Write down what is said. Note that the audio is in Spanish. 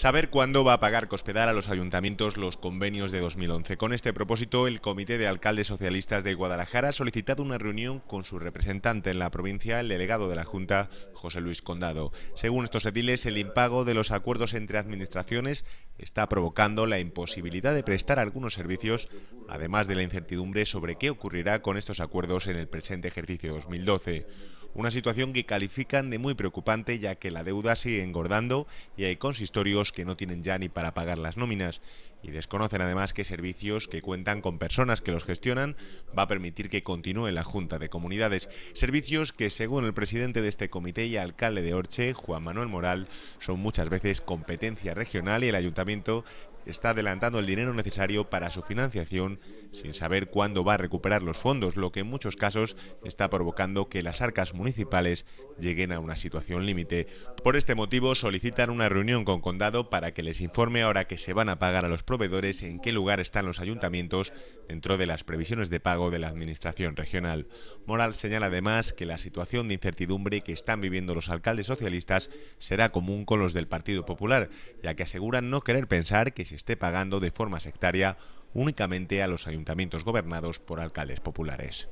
Saber cuándo va a pagar Cospedal a los ayuntamientos los convenios de 2011. Con este propósito, el Comité de Alcaldes Socialistas de Guadalajara ha solicitado una reunión con su representante en la provincia, el delegado de la Junta, José Luis Condado. Según estos ediles, el impago de los acuerdos entre administraciones está provocando la imposibilidad de prestar algunos servicios, además de la incertidumbre sobre qué ocurrirá con estos acuerdos en el presente ejercicio 2012. Una situación que califican de muy preocupante ya que la deuda sigue engordando y hay consistorios que no tienen ya ni para pagar las nóminas y desconocen además que servicios que cuentan con personas que los gestionan va a permitir que continúe la Junta de Comunidades. Servicios que, según el presidente de este comité y alcalde de Orche, Juan Manuel Moral, son muchas veces competencia regional y el ayuntamiento está adelantando el dinero necesario para su financiación sin saber cuándo va a recuperar los fondos, lo que en muchos casos está provocando que las arcas municipales lleguen a una situación límite. Por este motivo solicitan una reunión con Condado para que les informe ahora que se van a pagar a los proveedores en qué lugar están los ayuntamientos dentro de las previsiones de pago de la Administración regional. Moral señala además que la situación de incertidumbre que están viviendo los alcaldes socialistas será común con los del Partido Popular, ya que aseguran no querer pensar que se esté pagando de forma sectaria únicamente a los ayuntamientos gobernados por alcaldes populares.